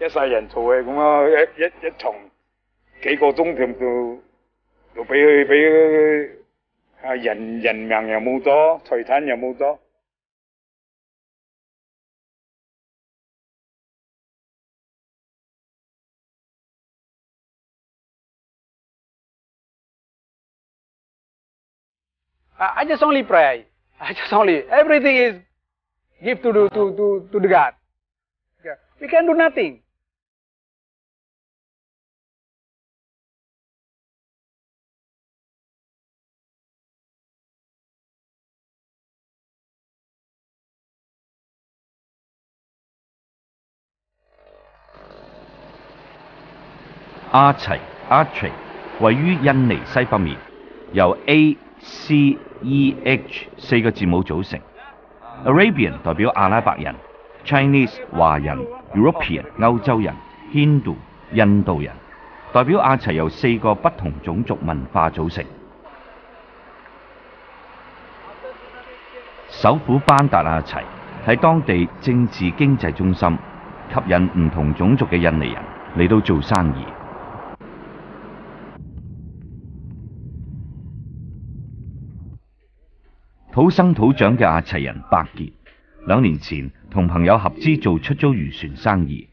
一世人嘈嘅咁啊，一一一床几个钟头就就俾佢俾佢啊人人命又冇咗，财产又冇咗。I just only pray. I just only everything is give to do to to to the God. Okay. We can do nothing. 阿齊 （Aceh） 位於印尼西北面，由 A、C、E、H 四個字母組成。Arabian 代表阿拉伯人，Chinese 華人，European 歐洲人，Hindu 印度人，代表阿齊由四個不同種族文化組成。首府班達阿齊喺當地政治經濟中心，吸引唔同種族嘅印尼人嚟到做生意。土生土长嘅阿齐人百杰，两年前同朋友合资做出租渔船生意。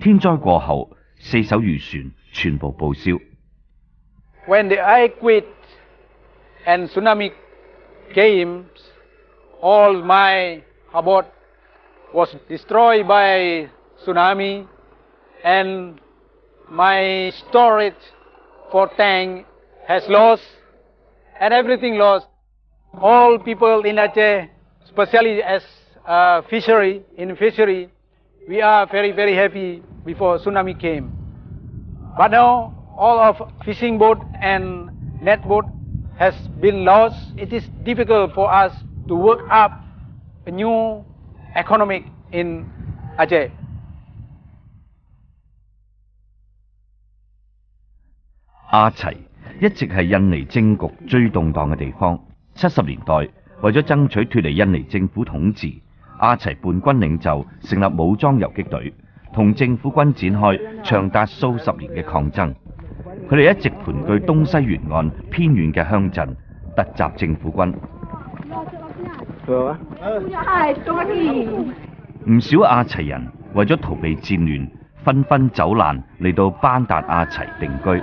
天灾过后，四艘渔船全部报销。When the earthquake and tsunami came, all my boat was destroyed by tsunami, and my storage for tank has lost, and everything lost. All people in Aceh, especially as uh, fishery in fishery, we are very very happy before tsunami came. But now all of fishing boat and net boat has been lost. It is difficult for us to work up a new economic in Aceh. 阿齐一直系印尼政局最动荡嘅地方。 七十年代為咗爭取脱離印尼政府統治，阿齊叛軍領袖成立武裝游擊隊，同政府軍展開長達數十年嘅抗爭。佢哋一直盤踞東西沿岸偏遠嘅鄉鎮，突袭政府軍。唔少阿齊人為咗逃避戰亂，紛紛走難嚟到班達阿齊定居。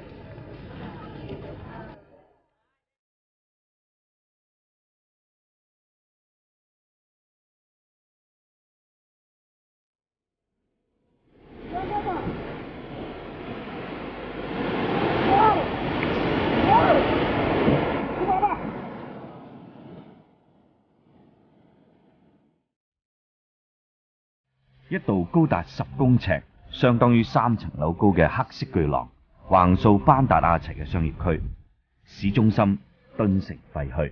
一道高達十公尺，相當於三層樓高嘅黑色巨廊，橫掃班達阿齊嘅商業區，市中心頓成廢墟。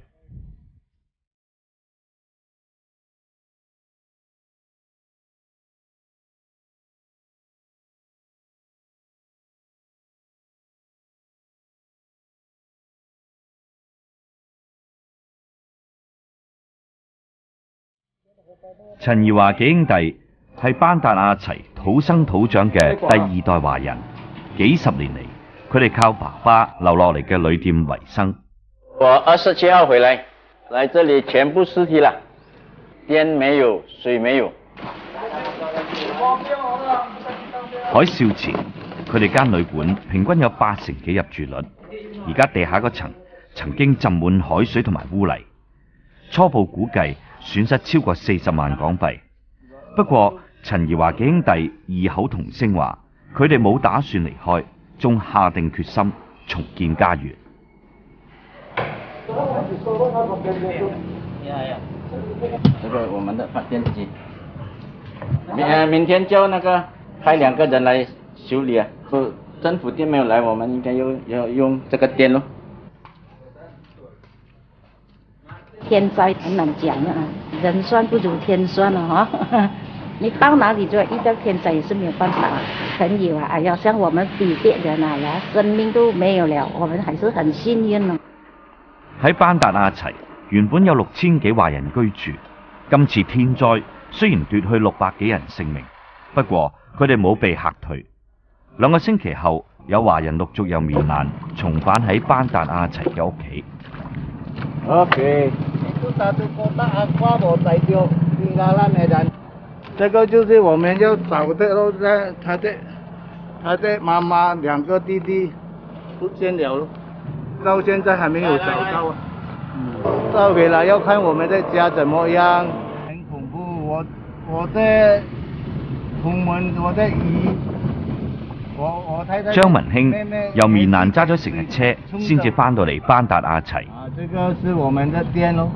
陳怡華幾兄弟係班達阿齊土生土長嘅第二代華人，幾十年嚟，佢哋靠爸爸留落嚟嘅旅店為生。我二十七號回來，來這裡全部屍體了，電沒有，水沒有。海嘯前，佢哋間旅館平均有八成幾入住率，而家地下嗰層曾經浸滿海水同埋污泥，初步估計損失超過四十萬港幣。不過陳怡華幾兄弟異口同聲話，佢哋冇打算離開，仲下定決心重建家園。這個我們的發電機，明呃明天叫那個派兩個人來修理啊。不，政府電沒有來，我們應該要要用這個電咯。天災很難講啊，人算不如天算啊！哈，你到哪里就遇到天灾也是没有办法。朋友啊，哎呀，像我们比别人啊，呀，生命都没有了，我们还是很幸运咯。喺班達亞齊原本有六千幾華人居住，今次天災雖然奪去六百幾人性命，不過佢哋冇被嚇退。兩個星期後，有華人陸續由棉蘭重返喺班達亞齊嘅屋企。OK，itu 这个就是我们要找的咯，那他的他的妈妈两个弟弟不见了咯，到现在还没有找到啊。嗯，到回来要看我们的家怎么样。很恐怖，我我的同门，我的姨，我我太太。張文興妹妹由棉蘭揸咗成日车，先至翻到嚟班達亞齊。啊，这个是我们的店哦，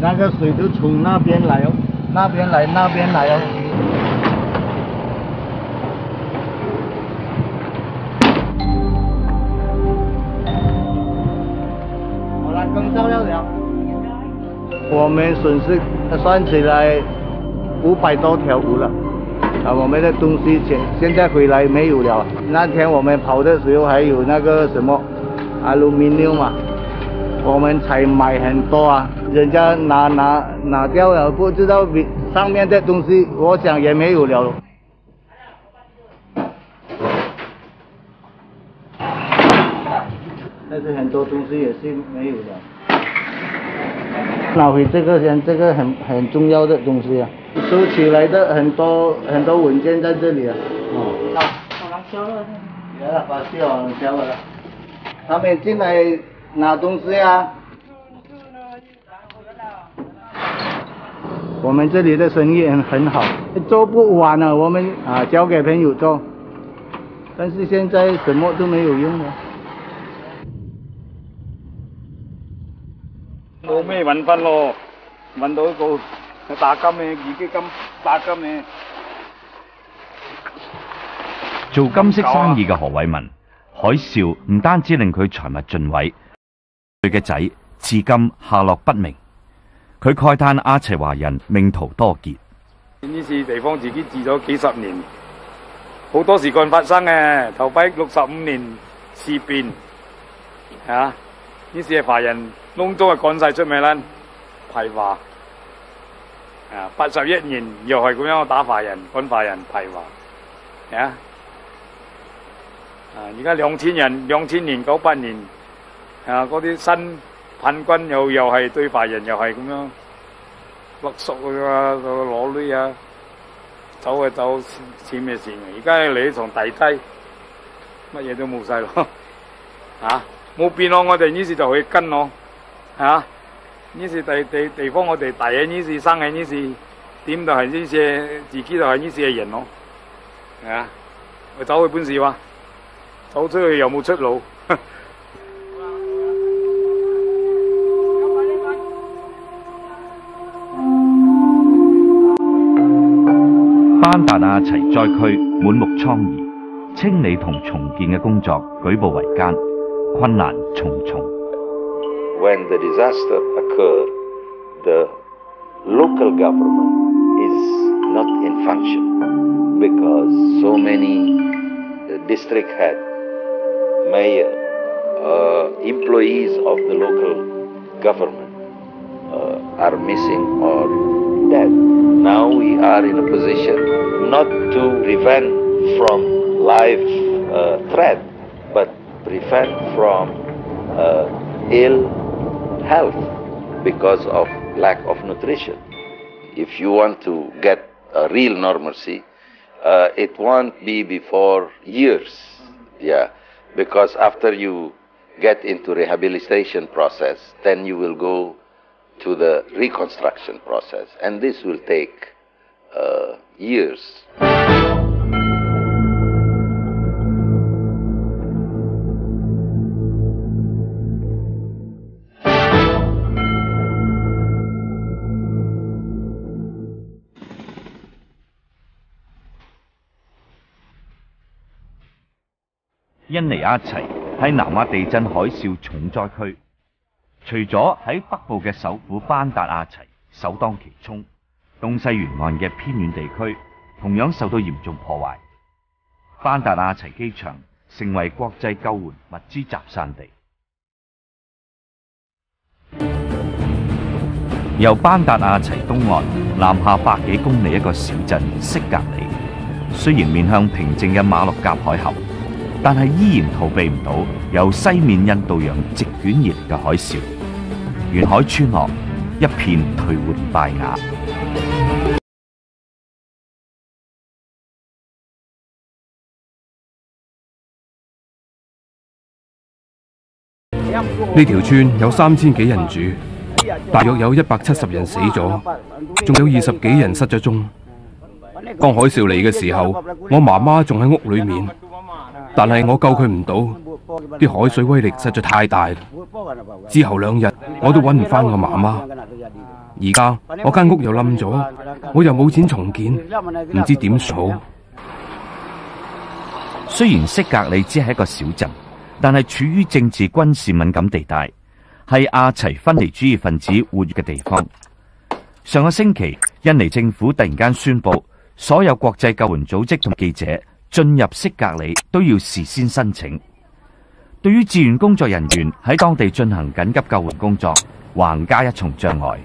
那个水就从那边来哦，那边来，那边来哦。我们损失算起来五百多条鱼了。啊，我们的东西现现在回来没有了。那天我们跑的时候还有那个什么 aluminum 嘛，我们才买很多啊，人家拿拿拿掉了，不知道里上面的东西，我想也没有了。但是很多东西也是没有了。拿回这个先，这个很很重要的东西啊，收起来的很多很多文件在这里啊。哦。好了，把戏往交了。他们进来拿东西啊。我们这里的生意很很好，做不完了，我们啊交给朋友做。但是现在什么都没有用了。冇咩揾分咯，揾到一個打金嘅二基金打金嘅。做金色生意嘅何伟文，海啸唔单止令佢财物盡毀，佢嘅仔至今下落不明。佢慨嘆阿邪華人命途多劫。呢次地方自己治咗幾十年，好多事幹發生嘅。頭跛六十五年事變，啊！呢次係華人窿中係趕晒出名啦，排華。啊！八十一年又係咁樣打華人，趕華人排華。啊！啊！而家兩千人，兩千年九八年，啊嗰啲新叛軍又又係對華人又係咁樣勒索啊，攞女啊，走啊走，似咩事？而家你從地低，乜嘢都冇晒咯，啊冇變咯，我哋呢次就去跟咯，啊呢次地地地方我哋大嘅呢次生嘅呢次點就係呢次，自己就係呢次嘅人咯，啊我走去本事話。走出去又冇出路。班達亞齊災區滿目瘡痍，清理同重建嘅工作舉步維艱，困難重重。when the disaster occurred, the local government is not in function because so many uh, district head, mayor, uh, employees of the local government uh, are missing or dead. Now we are in a position not to prevent from life uh, threat, but prevent from uh, ill health because of lack of nutrition. If you want to get a real normalcy, uh, it won't be before years. Yeah, because after you get into rehabilitation process, then you will go to the reconstruction process, and this will take uh, years. 印尼阿齊係南亞地震海嘯重災區，除咗喺北部嘅首府班達亞齊首当其冲，东西沿岸嘅偏远地区同样受到严重破坏。班達亞齊機場成为国际救援物资集散地。由班達亞齊東岸南下百几公里一个小镇色格里，虽然面向平静嘅马六甲海峡，但系依然逃避唔到由西面印度洋席卷而嚟嘅海啸，沿海村落一片颓垣败瓦。呢條村有三千幾人住，大約有一百七十人死咗，仲有二十幾人失咗蹤。當海啸嚟嘅時候，我媽媽仲喺屋裏面，但係我救佢唔到，啲海水威力實在太大。之後兩日我都揾唔翻我媽媽，而家我間屋又冧咗，我又冇錢重建，唔知點數。雖然色格里只係一個小鎮。但係處於政治軍事敏感地帶，係阿齊分離主義分子活躍嘅地方。上個星期，印尼政府突然間宣布，所有國際救援組織同記者進入色格里都要事先申請。對於志願工作人員喺當地進行緊急救援工作，橫加一重障礙。